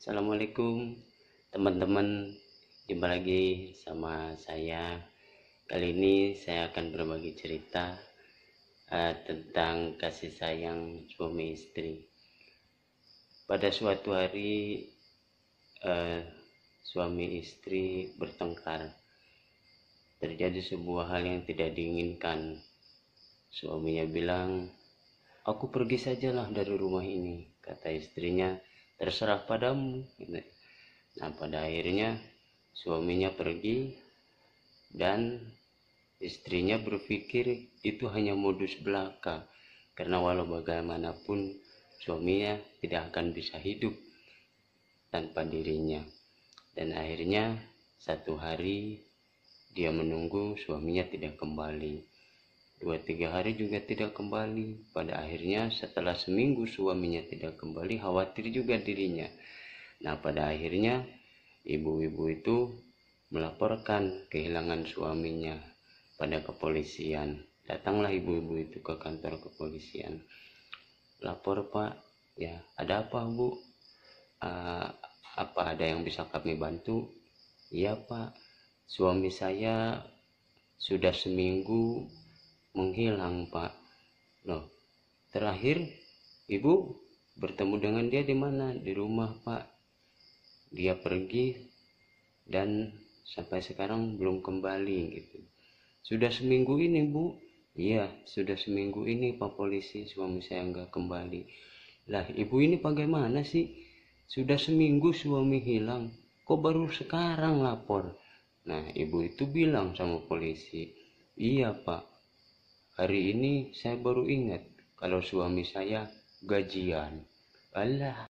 Assalamualaikum teman-teman. Jumpa lagi sama saya. Kali ini saya akan berbagi cerita uh, Tentang kasih sayang suami istri. Pada suatu hari uh, Suami istri bertengkar. Terjadi sebuah hal yang tidak diinginkan. Suaminya bilang Aku pergi sajalah dari rumah ini Kata istrinya terserah padamu gitu. nah pada akhirnya suaminya pergi dan istrinya berpikir itu hanya modus belaka. Karena walau bagaimanapun suaminya tidak akan bisa hidup tanpa dirinya. Dan akhirnya satu hari dia menunggu suaminya tidak kembali dua tiga hari juga tidak kembali. Pada akhirnya setelah seminggu suaminya tidak kembali khawatir juga dirinya. Nah pada akhirnya ibu-ibu itu melaporkan kehilangan suaminya pada kepolisian. Datanglah ibu-ibu itu ke kantor kepolisian. Lapor pak ya ada apa bu? Uh, apa ada yang bisa kami bantu? Iya pak. Suami saya sudah seminggu menghilang pak. Loh terakhir ibu bertemu dengan dia di mana? Di rumah pak. Dia pergi dan sampai sekarang belum kembali gitu. Sudah seminggu ini bu. Iya sudah seminggu ini pak polisi suami saya nggak kembali. Lah ibu ini bagaimana sih? Sudah seminggu suami hilang. Kok baru sekarang lapor? Nah ibu itu bilang sama polisi iya pak Hari ini saya baru ingat kalau suami saya gajian. Alah.